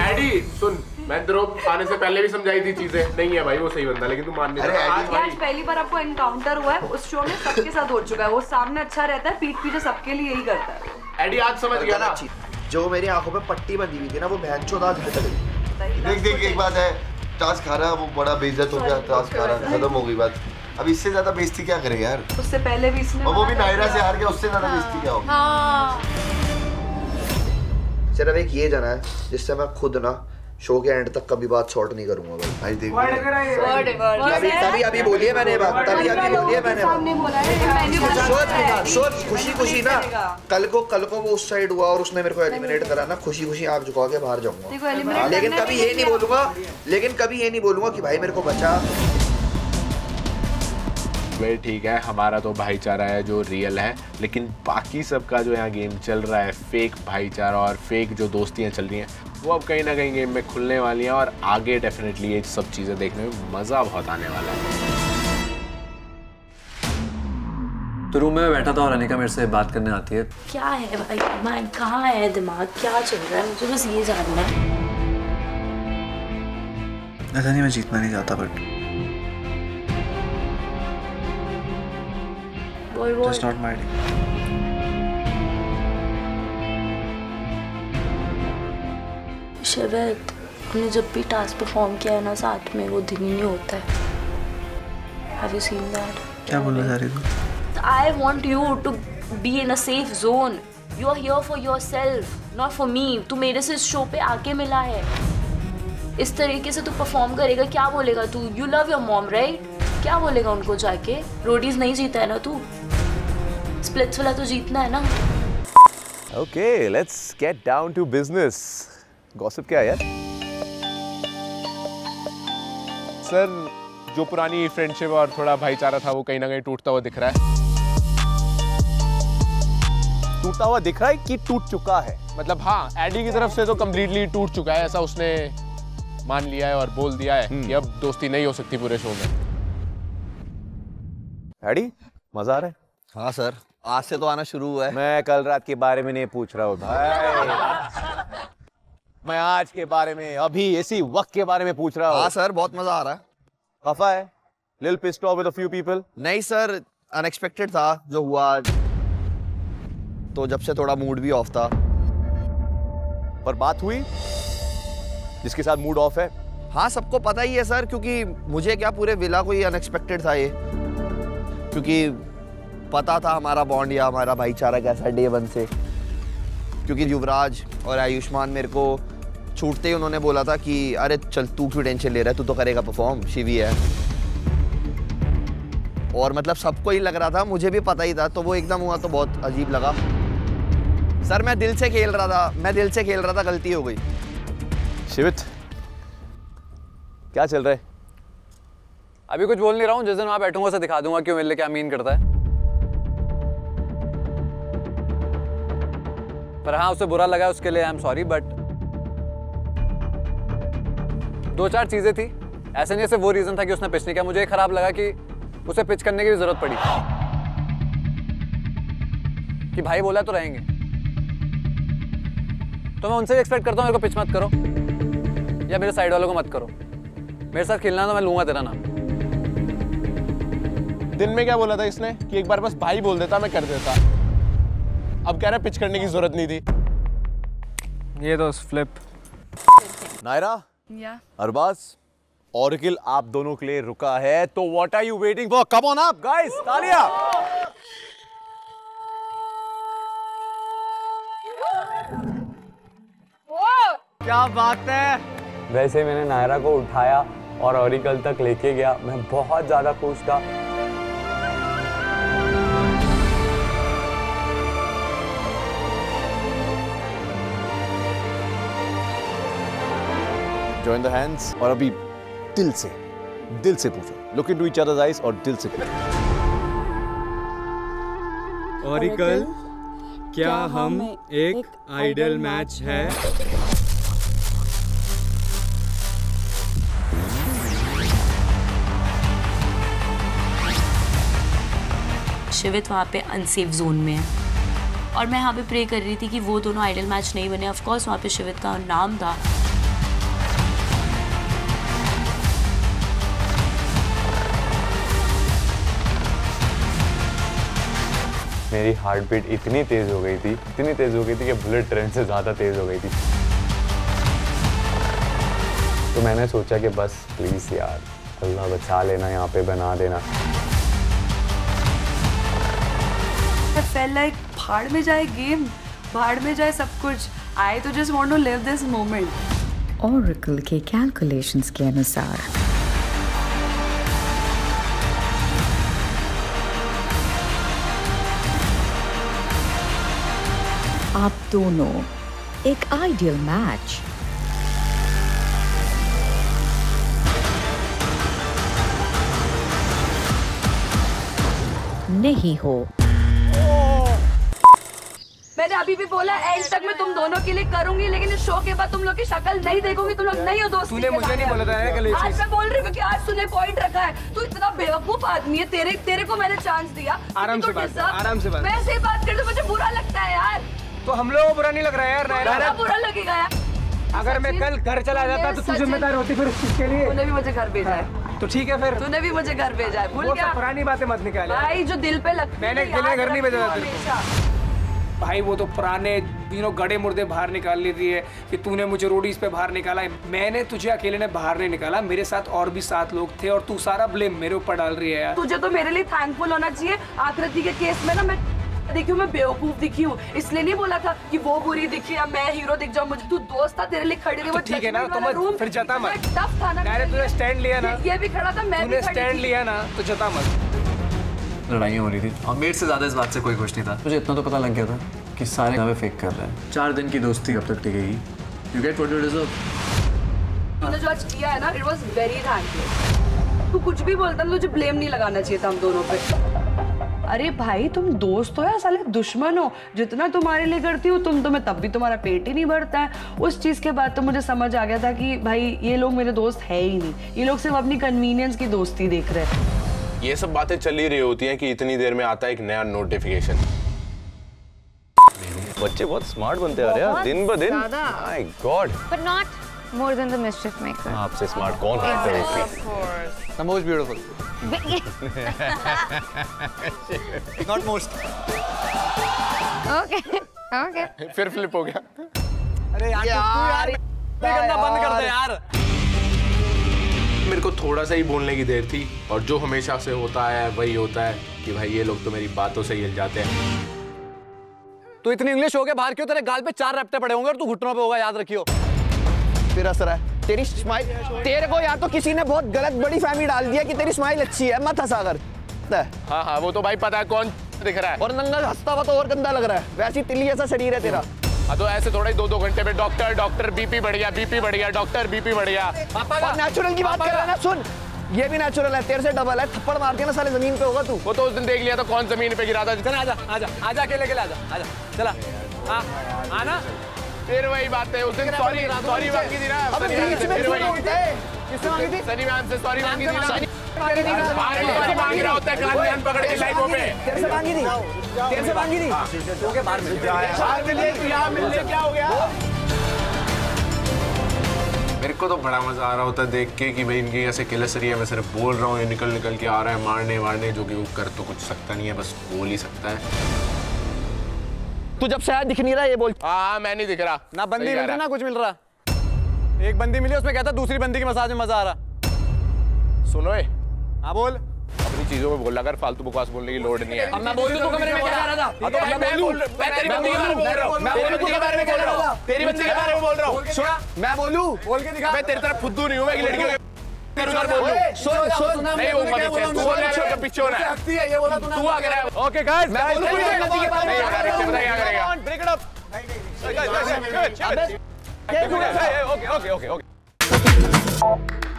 AD सुन मैं तेरे आने से पहले भी समझाई थी चीज़ें। नहीं है भाई वो सही बंदा लेकिन तू मान नहीं रहा आज आज पहली बार आपको एनकाउंटर हुआ है उस शो में सबके साथ हो चुका है वो सामने अच्छा रहता है पीठ पीछे सबके लिए यही करता है। एडी आज समझ गया ना? जो मेरी आँखों पे पट्टी बंधी हुई थी ना वो बहन चोद आज हट गई। देख देख एक बात है टास्क खा रहा वो बड़ा बेइज्जत हो गया टास्क खा रहा खत्म हो गई बात। अब इससे ज़्यादा बेइज्जती क्या करे यार? उससे पहले भी इसने वो भी नायरा से हार गया उससे ज़्यादा बेइज्जती क्या होगी? हाँ। सिर्फ़ एक ये जना है जिससे मैं खुद ना शो के एंड तक कभी बात शॉर्ट नहीं करूँगा भाई। भाई देख वर्ड वर्ड अभी तभी अभी बोली है मैंने बात तभी अभी बोली है मैंने सामने बोला है मैंने बोला सोच। सोच खुशी खुशी ना कल को कल को वो उस साइड हुआ और उसने मेरे को एलिमिनेट करा ना खुशी खुशी आग झुका के बाहर जाऊँगा। हाँ, लेकिन कभी ये नहीं बोलूँगा लेकिन कभी ये नहीं बोलूँगा कि भाई मेरे को बचा। भाई ठीक है हमारा तो भाईचारा है जो रियल है लेकिन बाकी सबका जो यहाँ गेम चल रहा है फेक भाईचारा और फेक जो दोस्तियाँ चल रही हैं वो अब कहीं ना कहीं गेम में खुलने वाली हैं और आगे डेफिनेटली ये सब चीज़ें देखने में मज़ा बहुत आने वाला है। तो रूम में बैठा था और अनिका मेरे से बात करने आती है। क्या है भाई? माइंड कहाँ है दिमाग? क्या चल रहा है? मुझे बस ये जानना है। ऐसा नहीं मैं जीतना नहीं चाहता बट बोल जस्ट नॉट माई शिवित हमने जब भी टास्क परफॉर्म किया है ना साथ में वो दिन ही नहीं होता है। हैव यू सीन दैट क्या बोल रहा है? I want you to be in a safe zone. You are here for yourself, not for me. तू मेरे से इस शो पे आके मिला है। इस तरीके से तू परफॉर्म करेगा क्या बोलेगा तू? You love your mom right क्या बोलेगा उनको जाके? रोडीज नहीं जीता है ना तू? स्प्लिट्स वाला तो जीतना है ना। Okay, let's get down to business. Gossip क्या है यार? सर जो पुरानी फ्रेंडशिप और थोड़ा भाईचारा था वो कहीं ना कहीं टूटता हुआ दिख रहा है। टूटा हुआ दिख रहा है कि टूट चुका है? मतलब हाँ एडी की तरफ़ से तो कम्प्लीटली टूट चुका है ऐसा उसने मान लिया है और बोल दिया है कि अब दोस्ती नहीं हो सकती पूरे शो में। एडी मज़ा आ रहा है? हाँ सर। आज से तो आना शुरू हुआ है। मैं कल रात के बारे में नहीं पूछ रहा हूँ मैं आज के बारे में अभी इसी वक्त के बारे में पूछ रहा हूँ। हाँ सर बहुत मज़ा आ रहा है। खफा है? Lil pissed off with a few people नहीं सर अनएक्सपेक्टेड था जो हुआ आज। तो जब से थोड़ा मूड भी ऑफ़ था। पर बात हुई? जिसके साथ मूड ऑफ़ है? हाँ सबको पता ही है सर क्योंकि मुझे क्या पूरे विला को ही अनएक्सपेक्टेड था ये। क्योंकि पता था हमारा बॉन्ड या हमारा भाईचारा कैसा डे वन से। क्योंकि युवराज और आयुष्मान मेरे को छूटते ही उन्होंने बोला था कि, अरे चल तू क्यों टेंशन ले रहा है? तू तो करेगा परफॉर्म शिवी है। और मतलब सबको ही लग रहा था, मुझे भी पता ही था तो वो एकदम हुआ तो बहुत अजीब लगा। सर, मैं दिल से खेल रहा था, मैं दिल से खेल रहा था, गलती हो गई। शिवित, क्या चल रहा है? अभी कुछ बोल नहीं रहा हूँ, जिस दिन वहाँ बैठूँगा, उसे दिखा दूँगा क्यों मेरे क्या मीन करता है। पर हाँ उसे बुरा लगा उसके लिए आई एम सॉरी बट दो चार चीज़ें थी। ऐसे नहीं वो रीजन था कि उसने पिच नहीं किया। मुझे खराब लगा कि उसे पिच करने की भी ज़रूरत पड़ी। कि भाई बोला तो रहेंगे। तो मैं उनसे भी एक्सपेक्ट करता हूँ, मेरे को पिच मत करो। या मेरे साइड वालों को मत करो। मेरे साथ खेलना तो मैं लूँगा तेरा नाम। दिन में क्या बोला था इसने? कि एक बार बस भाई बोल देता, मैं कर देता। अब कह रहा है पिच करने की ज़रूरत नहीं थी। ये तो फ्लिप नायरा? या। अरबाज ऑर्किल आप दोनों के लिए रुका है तो what are you waiting for come on up guys तालियाँ। क्या बात है? वैसे मैंने नायरा को उठाया और ऑरिकल तक लेके गया। मैं बहुत ज़्यादा खुश था। जॉइन द हैंड्स और अभी दिल से दिल से पूछो। Look into each others eyes और दिल से पूछो। ऑरिकल क्या हम एक आइडल मैच है? शिवित वहाँ पे अनसेफ जोन में है। और मैं यहाँ पे प्रे कर रही थी कि वो दोनों आइडल मैच नहीं बने। ऑफकोर्स वहाँ पे शिवित का नाम था। मेरी हार्ट बीट इतनी तेज हो गई थी इतनी तेज हो गई थी कि बुलेट ट्रेन से ज़्यादा तेज हो गई थी। तो मैंने सोचा कि बस प्लीज़ यार अल्लाह बचा लेना यहाँ पे बना देना। Like भाड़ में जाए गेम भाड़ में जाए सब कुछ। आई तो just want to live this moment Oracle के कैलकुलेशंस के अनुसार। आप दोनों एक आइडियल मैच नहीं हो. मैंने अभी भी बोला एंड तक मैं तुम दोनों के लिए करूँगी लेकिन इस शो के बाद तुम लोग की शक्ल नहीं देखूँगी तुम लोग नहीं हो दोस्ती तूने मुझे नहीं बोला था आज मैं बोल रही हूँ क्योंकि आज तूने पॉइंट रखा है। तू इतना बेवकूफ़ आदमी है तेरे तेरे को मैंने चांस दिया। आराम से बात आराम से बात मैं ऐसे ही बात कर मुझे बुरा लगता है यार। तो हम लोग बुरा नहीं लग रहा है यार बुरा नायरा बुरा लगेगा यार। अगर मैं कल घर चला जाता तो तू जिम्मेदार होती फिर इस के लिए। तूने भी मुझे घर भेजा है। तो ठीक है फिर। तूने भी मुझे घर भेजा है भूल गया? पुरानी बातें मत निकाले भाई जो दिल पे लगती मैंने दिल घर नहीं भेजा था हूँ। भाई वो तो पुराने दिनों गड़े मुर्दे बाहर निकाल लेती है कि तूने मुझे रोडीज पे बाहर निकाला है। मैंने तुझे अकेले ने बाहर नहीं निकाला मेरे साथ और भी सात लोग थे और तू सारा ब्लेम मेरे ऊपर डाल रही है यार। तुझे तो मेरे लिए थैंकफुल होना चाहिए। आकृति के केस में ना मैं देखी हूँ मैं बेवकूफ़ दिखी हूँ। इसलिए नहीं बोला था कि वो बुरी दिखी या मैं हीरो दिख जाऊँ। मुझे तू दोस्त था तेरे लिए खड़ी रही तो ठीक है ना तो मत फिर जता मत। टफ था ना मैंने तूने स्टैंड लिया ना। ये भी खड़ा था मैं भी स्टैंड लिया ना तो जता मत। लड़ाइयाँ हो रही थी। और मेरे से ज़्यादा इस बात से कोई खुश नहीं था। मुझे इतना तो पता लग गया था कि सारे हमें फेक कर रहे हैं। चार दिन की दोस्ती कब तक टिकेगी। You get what you deserve तूने जो आज किया है ना इट वॉज़ वेरी थैंकफुल तू कुछ भी बोलता तुझे ब्लेम नहीं लगाना चाहिए था हम दोनों पे। अरे भाई तुम दोस्त हो या साले दुश्मन हो? जितना तुम्हारे लिए करती हूँ तुम तो मैं तब भी तुम्हारा पेट ही नहीं भरता है। उस चीज़ के बाद तो मुझे समझ आ गया था कि भाई ये लोग मेरे दोस्त है ही नहीं। ये लोग सिर्फ़ अपनी कन्वीनियंस की दोस्ती देख रहे हैं। ये सब बातें चल ही रही होती हैं कि इतनी देर में आता है एक नया नोटिफिकेशन बच्चे बहुत स्मार्ट बनते आ रहे हैं दिन ब दिन। My god But not more than the mischief maker. आपसे स्मार्ट कौन है Of course. The most beautiful. Not most. okay. Okay. फिर फ्लिप हो गया अरे यार, यार, करना बंद कर दे यार मेरे को थोड़ा सा ही बोलने की देर थी और जो हमेशा से होता है वही होता है कि भाई ये लोग तो मेरी बातों से ही हिल जाते हैं तो इतनी इंग्लिश हो गया बाहर क्यों तेरे गाल पे चार रपटे पड़े होंगे और तू घुटनों पे होगा याद रखियो फिर असर है। तेरी स्माइल तेरे को या तो किसी ने बहुत गलत बड़ी फैमिली डाल दिया कि तेरी स्माइल अच्छी है। मत हंसा कर। हाँ हाँ वो तो भाई पता है कौन दिख रहा है। और नंगा हंसता हुआ तो और गंदा लग रहा है। वैसी तिल्ली ऐसा शरीर है तेरा। हाँ तो ऐसे थोड़ा ही दो दो घंटे में डॉक्टर डॉक्टर बीपी बढ़ गया बीपी बढ़ गया डॉक्टर बीपी बढ़ गया और नेचुरल की बात कर रहा है ना सुन। ये भी नेचुरल है तेरे से डबल है। थप्पड़ मार दिया ना साले ज़मीन पे होगा तू। वो तो उस दिन देख लिया था कौन ज़मीन पे गिरा था। आजा आजा आजा अकेले अकेले आजा आजा। चला। हाँ आना। फिर वही बात है उस दिन सॉरी सॉरी मांगी थी ना अबे सनी मैम से, फिर वही बोलते? किससे मांगी थी सनी मैम से सॉरी मांगी थी ना। मांगी थी ना? बाहर सॉरी मांग रहा होता है कान में पकड़ के लाइकों पे। तेरे से मांगी थी। तेरे से मांगी थी। ओके बाहर मिल बाहर मिलने यहाँ मिलने क्या हो गया? मेरे को तो बड़ा मज़ा आ रहा होता है देख के कि भाई इनकी ऐसे किलसरी है। मैं सिर्फ़ बोल रहा हूँ ये निकल निकल के आ रहा है। मारने वारने जो कि वो कर तो कुछ सकता नहीं है बस बोल ही सकता है। तू जब शायद दिख नहीं रहा ये बोल। हाँ मैं नहीं दिख रहा। ना बंदी मिल रही। ना कुछ मिल रहा। एक बंदी मिली उसमें कहता दूसरी बंदी की मसाज में मज़ा आ रहा। सुनो ए हाँ बोल। अपनी चीज़ों में बोला कर फालतू बकवास बोलने की लोड नहीं है। अब मैं बोलूँ तो कमरे में क्या रहा था? हाँ तो मैं बोल। मैं तेरी बंदी के बारे में बोल रहा हूँ। मैं तेरी बंदी के बारे में बोल रहा हूँ। तेरी बंदी के बारे में बोल रहा हूँ। सुना। मैं बोलूँ। बोल के दिखा। मैं तेरी तरह फुद्दू नहीं हूँ मैं एक लड़की साथ बोल हूँ नहीं वो मत तू बोल रहा है होना है है ये बोला तू आ गया है ओके गाइस गाइस नहीं क्या करेगा break it up okay okay okay